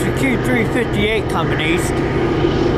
the Q358 companies.